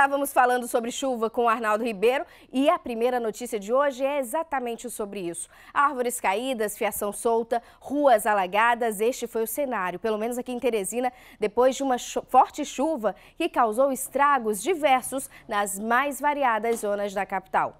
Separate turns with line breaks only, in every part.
estávamos falando sobre chuva com Arnaldo Ribeiro e a primeira notícia de hoje é exatamente sobre isso. Árvores caídas, fiação solta, ruas alagadas, este foi o cenário, pelo menos aqui em Teresina, depois de uma forte chuva que causou estragos diversos nas mais variadas zonas da capital.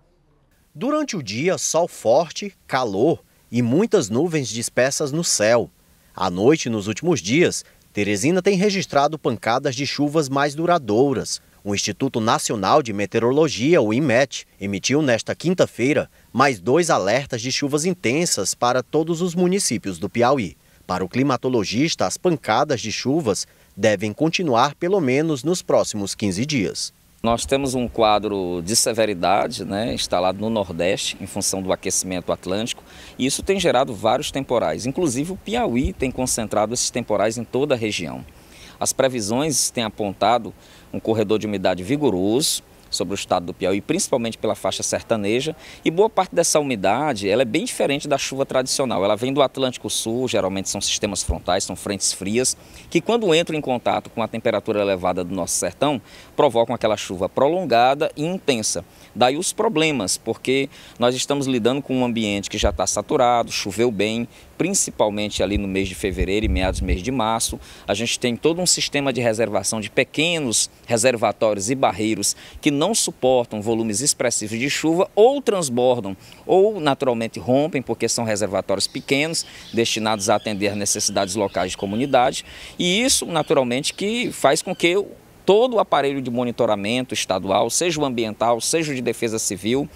Durante o dia, sol forte, calor e muitas nuvens dispersas no céu. À noite, nos últimos dias, Teresina tem registrado pancadas de chuvas mais duradouras. O Instituto Nacional de Meteorologia, o IMET, emitiu nesta quinta-feira mais dois alertas de chuvas intensas para todos os municípios do Piauí. Para o climatologista, as pancadas de chuvas devem continuar pelo menos nos próximos 15 dias.
Nós temos um quadro de severidade né, instalado no Nordeste, em função do aquecimento atlântico, e isso tem gerado vários temporais. Inclusive, o Piauí tem concentrado esses temporais em toda a região. As previsões têm apontado um corredor de umidade vigoroso, sobre o estado do Piauí, principalmente pela faixa sertaneja, e boa parte dessa umidade ela é bem diferente da chuva tradicional. Ela vem do Atlântico Sul, geralmente são sistemas frontais, são frentes frias, que quando entram em contato com a temperatura elevada do nosso sertão, provocam aquela chuva prolongada e intensa. Daí os problemas, porque nós estamos lidando com um ambiente que já está saturado, choveu bem, principalmente ali no mês de fevereiro e meados do mês de março. A gente tem todo um sistema de reservação de pequenos reservatórios e barreiros que não suportam volumes expressivos de chuva ou transbordam ou naturalmente rompem, porque são reservatórios pequenos destinados a atender necessidades locais de comunidade. E isso, naturalmente, que faz com que todo o aparelho de monitoramento estadual, seja o ambiental, seja o de defesa civil,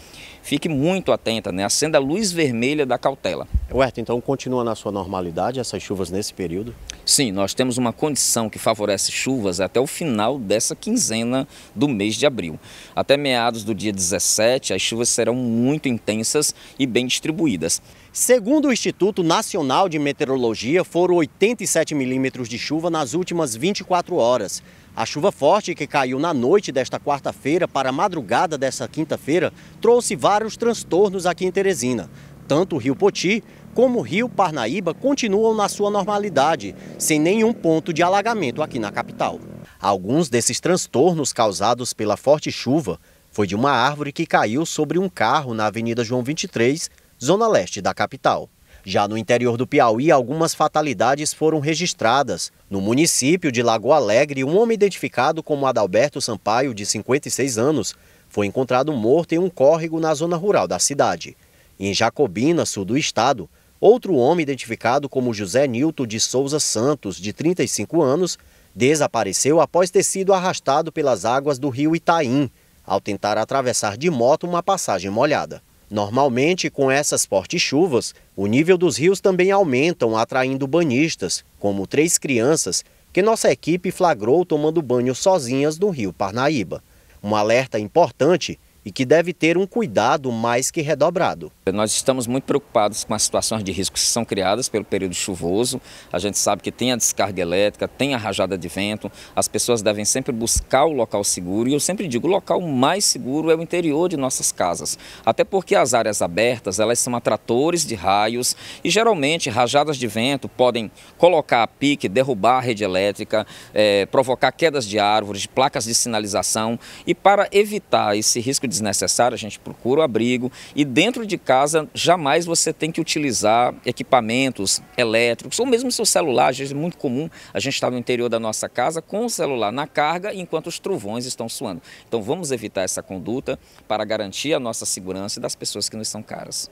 fique muito atenta, né? acenda a luz vermelha da cautela.
Huerta, então continua na sua normalidade essas chuvas nesse período?
Sim, nós temos uma condição que favorece chuvas até o final dessa quinzena do mês de abril. Até meados do dia 17, as chuvas serão muito intensas e bem distribuídas.
Segundo o Instituto Nacional de Meteorologia, foram 87 milímetros de chuva nas últimas 24 horas. A chuva forte que caiu na noite desta quarta-feira para a madrugada desta quinta-feira trouxe vários transtornos aqui em Teresina. Tanto o Rio Poti como o Rio Parnaíba continuam na sua normalidade, sem nenhum ponto de alagamento aqui na capital. Alguns desses transtornos causados pela forte chuva foi de uma árvore que caiu sobre um carro na Avenida João 23, zona leste da capital. Já no interior do Piauí, algumas fatalidades foram registradas. No município de Lagoa Alegre, um homem identificado como Adalberto Sampaio, de 56 anos, foi encontrado morto em um córrego na zona rural da cidade. Em Jacobina, sul do estado, outro homem identificado como José Nilton de Souza Santos, de 35 anos, desapareceu após ter sido arrastado pelas águas do rio Itaim, ao tentar atravessar de moto uma passagem molhada. Normalmente, com essas fortes chuvas, o nível dos rios também aumentam, atraindo banhistas, como três crianças que nossa equipe flagrou tomando banho sozinhas no rio Parnaíba. Um alerta importante e que deve ter um cuidado mais que redobrado.
Nós estamos muito preocupados com as situações de risco que são criadas pelo período chuvoso. A gente sabe que tem a descarga elétrica, tem a rajada de vento. As pessoas devem sempre buscar o local seguro. E eu sempre digo, o local mais seguro é o interior de nossas casas. Até porque as áreas abertas, elas são atratores de raios e geralmente rajadas de vento podem colocar a pique, derrubar a rede elétrica, é, provocar quedas de árvores, placas de sinalização. E para evitar esse risco de desnecessário, a gente procura o abrigo e dentro de casa jamais você tem que utilizar equipamentos elétricos ou mesmo seu celular, às vezes é muito comum a gente estar no interior da nossa casa com o celular na carga enquanto os trovões estão suando. Então vamos evitar essa conduta para garantir a nossa segurança e das pessoas que nos são caras.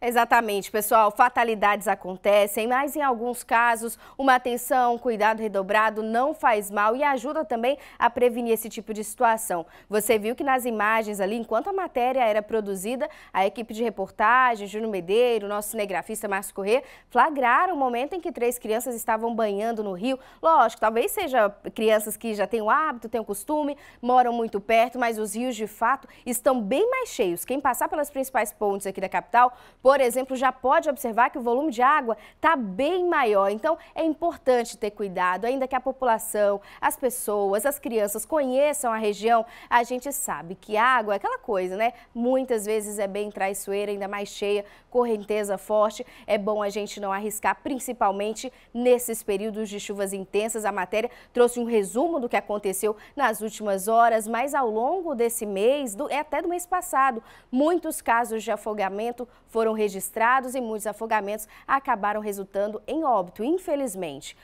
Exatamente, pessoal. Fatalidades acontecem, mas em alguns casos, uma atenção, um cuidado redobrado não faz mal e ajuda também a prevenir esse tipo de situação. Você viu que nas imagens ali, enquanto a matéria era produzida, a equipe de reportagem, Júnior Medeiro, nosso cinegrafista Márcio Corrêa, flagraram o momento em que três crianças estavam banhando no rio. Lógico, talvez sejam crianças que já têm o hábito, têm o costume, moram muito perto, mas os rios de fato estão bem mais cheios. Quem passar pelas principais pontes aqui da capital por exemplo, já pode observar que o volume de água está bem maior. Então, é importante ter cuidado, ainda que a população, as pessoas, as crianças conheçam a região, a gente sabe que água é aquela coisa, né? Muitas vezes é bem traiçoeira, ainda mais cheia, correnteza forte. É bom a gente não arriscar, principalmente nesses períodos de chuvas intensas. A matéria trouxe um resumo do que aconteceu nas últimas horas, mas ao longo desse mês, do, é até do mês passado, muitos casos de afogamento foram registrados e muitos afogamentos acabaram resultando em óbito, infelizmente.